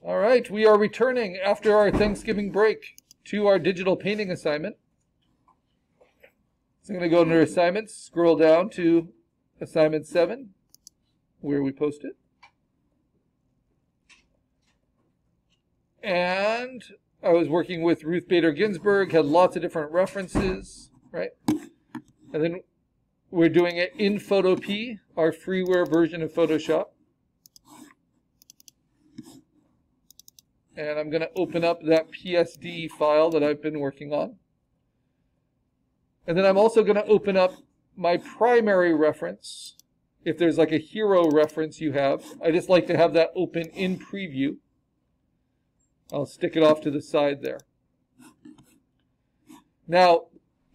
All right, we are returning after our Thanksgiving break to our digital painting assignment. So I'm going to go under assignments, scroll down to assignment 7, where we post it. And I was working with Ruth Bader Ginsburg, had lots of different references, right? And then we're doing it in Photopea, our freeware version of Photoshop. And I'm going to open up that PSD file that I've been working on. And then I'm also going to open up my primary reference. If there's like a hero reference you have, I just like to have that open in preview. I'll stick it off to the side there. Now,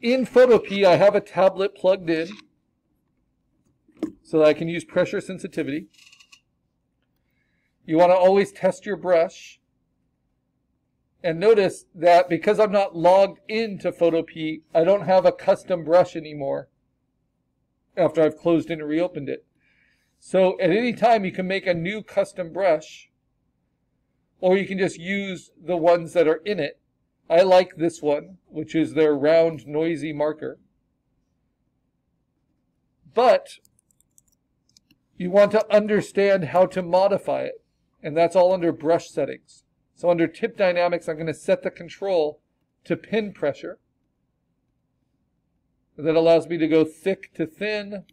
in Photopea, I have a tablet plugged in so that I can use pressure sensitivity. You want to always test your brush. And notice that because I'm not logged into Photopea, I don't have a custom brush anymore after I've closed and reopened it. So at any time you can make a new custom brush or you can just use the ones that are in it. I like this one, which is their round noisy marker. But you want to understand how to modify it. And that's all under brush settings. So under tip dynamics, I'm going to set the control to pen pressure. That allows me to go thick to thin.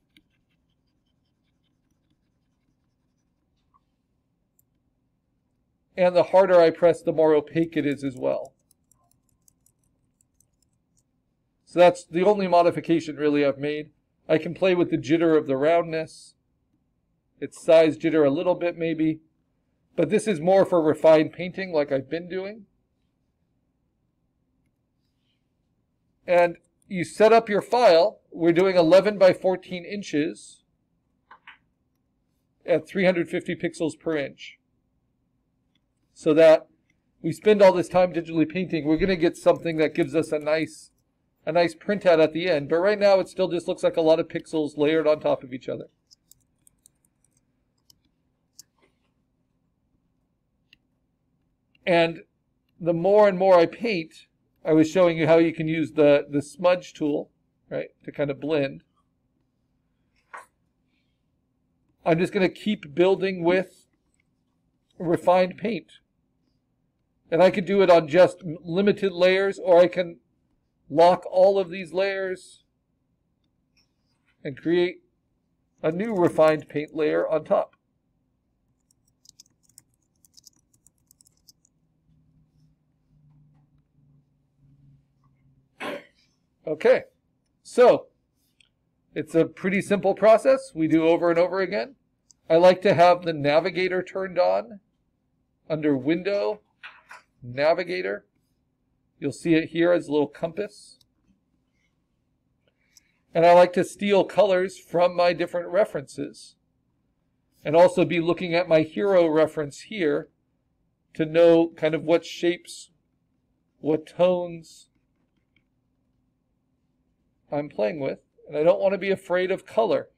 And the harder I press, the more opaque it is as well. So that's the only modification really I've made. I can play with the jitter of the roundness. Its size jitter a little bit maybe. But this is more for refined painting like I've been doing. And you set up your file. We're doing 11 by 14 inches at 350 pixels per inch. So that we spend all this time digitally painting, we're going to get something that gives us a nice a nice printout at the end. But right now it still just looks like a lot of pixels layered on top of each other. And the more and more I paint, I was showing you how you can use the, the smudge tool, right, to kind of blend. I'm just going to keep building with refined paint. And I could do it on just limited layers, or I can lock all of these layers and create a new refined paint layer on top. Okay, so it's a pretty simple process we do over and over again. I like to have the navigator turned on under Window, Navigator. You'll see it here as a little compass. And I like to steal colors from my different references. And also be looking at my hero reference here to know kind of what shapes, what tones, I'm playing with, and I don't want to be afraid of color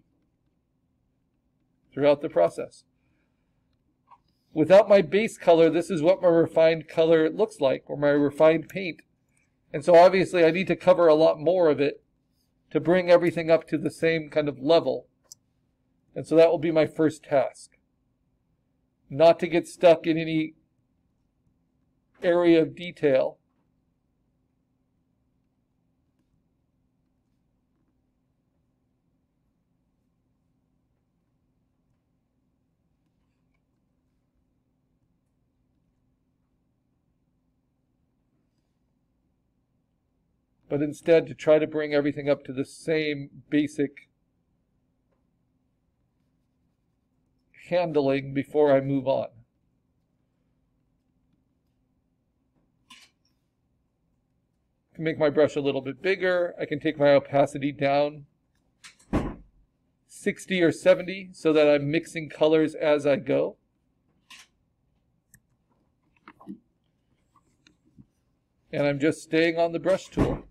throughout the process. Without my base color, this is what my refined color looks like, or my refined paint. And so obviously I need to cover a lot more of it to bring everything up to the same kind of level. And so that will be my first task. Not to get stuck in any area of detail but instead to try to bring everything up to the same basic handling before I move on. Can make my brush a little bit bigger. I can take my opacity down 60 or 70 so that I'm mixing colors as I go. And I'm just staying on the brush tool.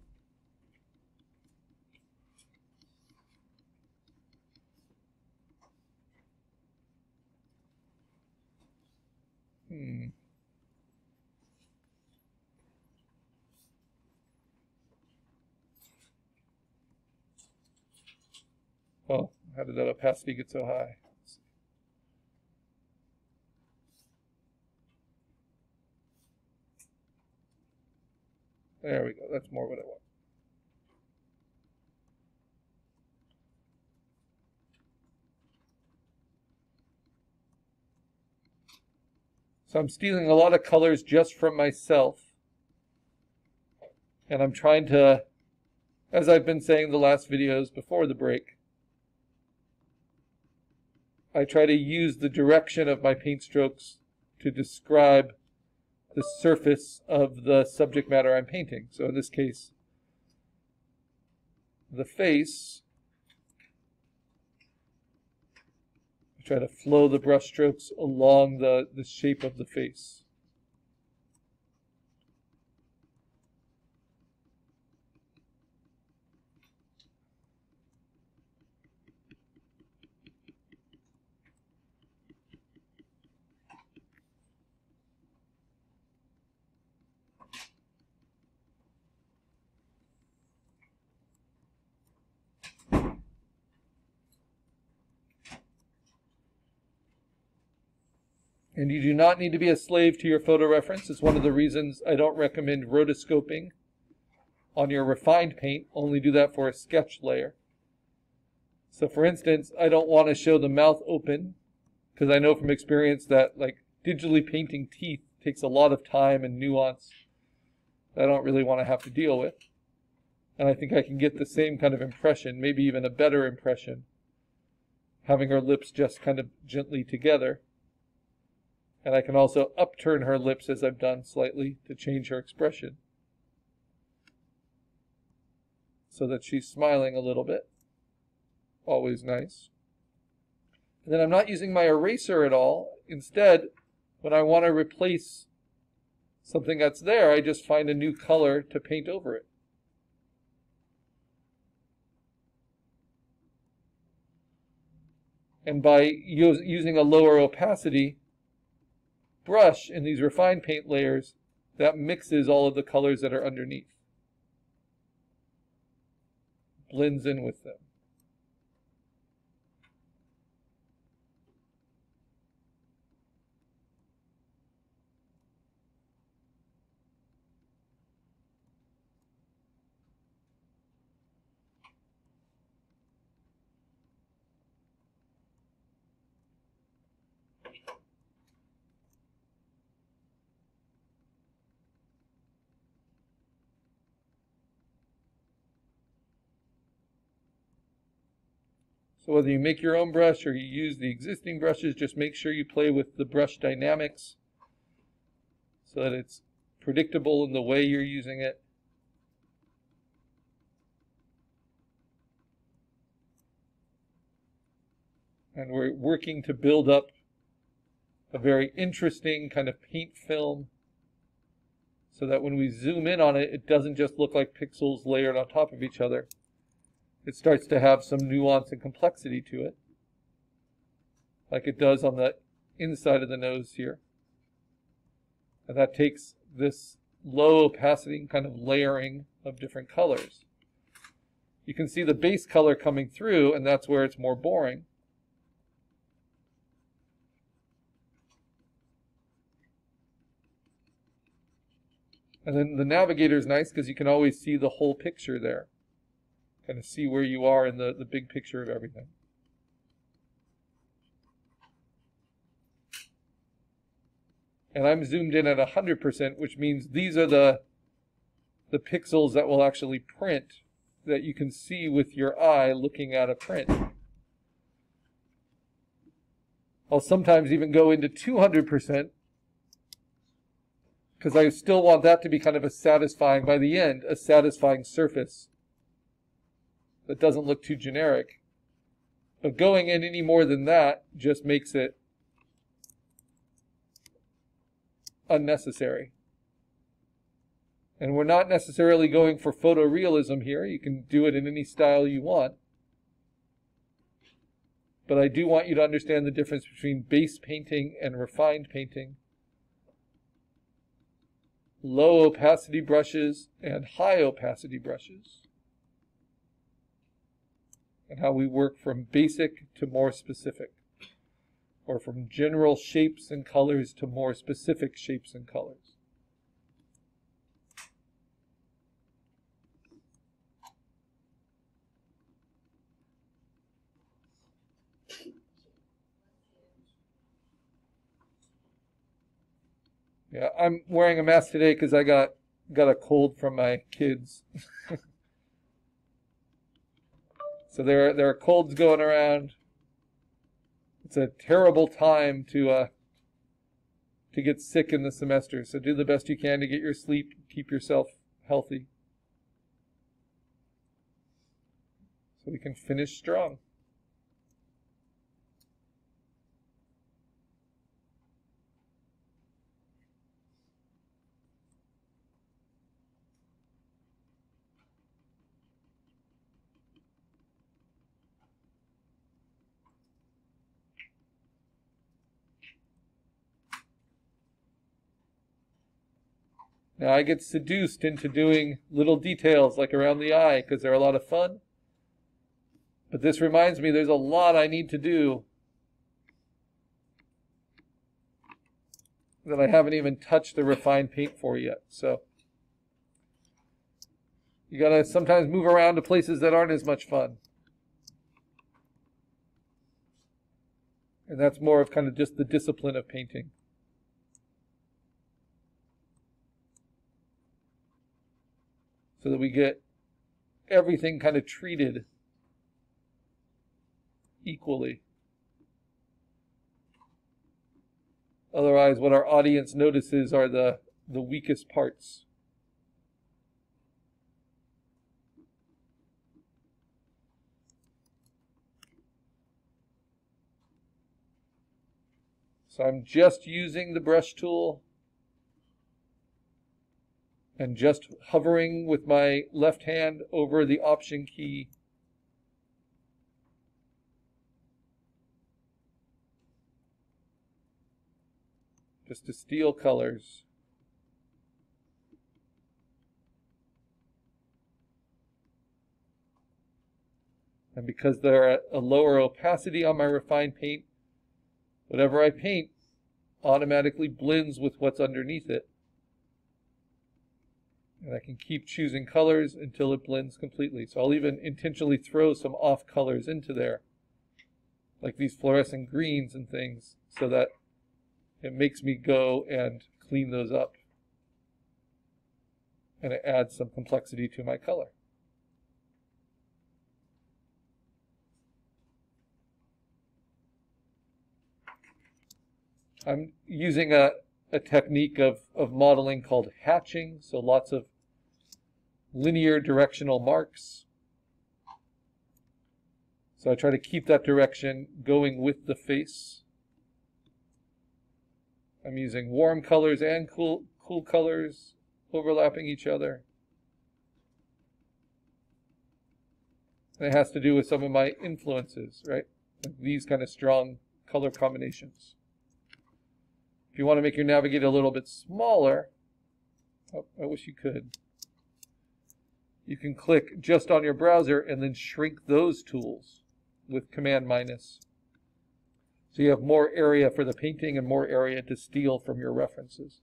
Well, how did that opacity get so high? There we go. That's more what I want. So I'm stealing a lot of colors just from myself. And I'm trying to, as I've been saying the last videos before the break, I try to use the direction of my paint strokes to describe the surface of the subject matter I'm painting. So in this case, the face I try to flow the brush strokes along the, the shape of the face. And you do not need to be a slave to your photo reference. It's one of the reasons I don't recommend rotoscoping on your refined paint. Only do that for a sketch layer. So for instance, I don't want to show the mouth open because I know from experience that like digitally painting teeth takes a lot of time and nuance that I don't really want to have to deal with. And I think I can get the same kind of impression, maybe even a better impression, having her lips just kind of gently together and I can also upturn her lips as I've done slightly to change her expression. So that she's smiling a little bit. Always nice. And then I'm not using my eraser at all. Instead, when I want to replace something that's there, I just find a new color to paint over it. And by using a lower opacity, brush in these refined paint layers that mixes all of the colors that are underneath. Blends in with them. So whether you make your own brush or you use the existing brushes, just make sure you play with the brush dynamics so that it's predictable in the way you're using it. And we're working to build up a very interesting kind of paint film so that when we zoom in on it, it doesn't just look like pixels layered on top of each other it starts to have some nuance and complexity to it, like it does on the inside of the nose here. And that takes this low opacity kind of layering of different colors. You can see the base color coming through, and that's where it's more boring. And then the navigator is nice because you can always see the whole picture there kind of see where you are in the, the big picture of everything. And I'm zoomed in at 100%, which means these are the, the pixels that will actually print that you can see with your eye looking at a print. I'll sometimes even go into 200% because I still want that to be kind of a satisfying, by the end, a satisfying surface that doesn't look too generic. But going in any more than that just makes it unnecessary. And we're not necessarily going for photorealism here. You can do it in any style you want. But I do want you to understand the difference between base painting and refined painting. Low opacity brushes and high opacity brushes. And how we work from basic to more specific, or from general shapes and colors to more specific shapes and colors. Yeah, I'm wearing a mask today because I got got a cold from my kids. so there there are colds going around. It's a terrible time to uh, to get sick in the semester. So do the best you can to get your sleep, keep yourself healthy. So we can finish strong. Now I get seduced into doing little details like around the eye because they're a lot of fun. But this reminds me there's a lot I need to do that I haven't even touched the refined paint for yet. So you gotta sometimes move around to places that aren't as much fun. And that's more of kind of just the discipline of painting. So that we get everything kind of treated equally. Otherwise, what our audience notices are the, the weakest parts. So I'm just using the brush tool and just hovering with my left hand over the option key just to steal colors. And because they're at a lower opacity on my refined paint, whatever I paint automatically blends with what's underneath it. And I can keep choosing colors until it blends completely. So I'll even intentionally throw some off colors into there, like these fluorescent greens and things, so that it makes me go and clean those up. And it adds some complexity to my color. I'm using a, a technique of, of modeling called hatching, so lots of linear directional marks. So I try to keep that direction going with the face. I'm using warm colors and cool, cool colors overlapping each other. And it has to do with some of my influences, right? Like these kind of strong color combinations. If you want to make your navigate a little bit smaller, oh, I wish you could you can click just on your browser and then shrink those tools with Command minus. So you have more area for the painting and more area to steal from your references.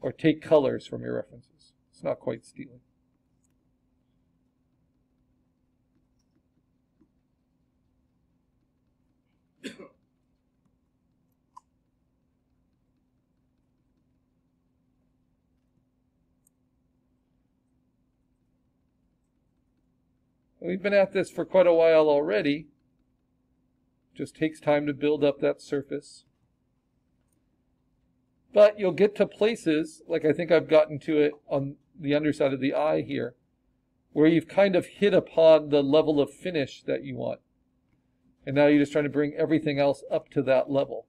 Or take colors from your references. It's not quite stealing. We've been at this for quite a while already. Just takes time to build up that surface. But you'll get to places, like I think I've gotten to it on the underside of the eye here, where you've kind of hit upon the level of finish that you want. And now you're just trying to bring everything else up to that level.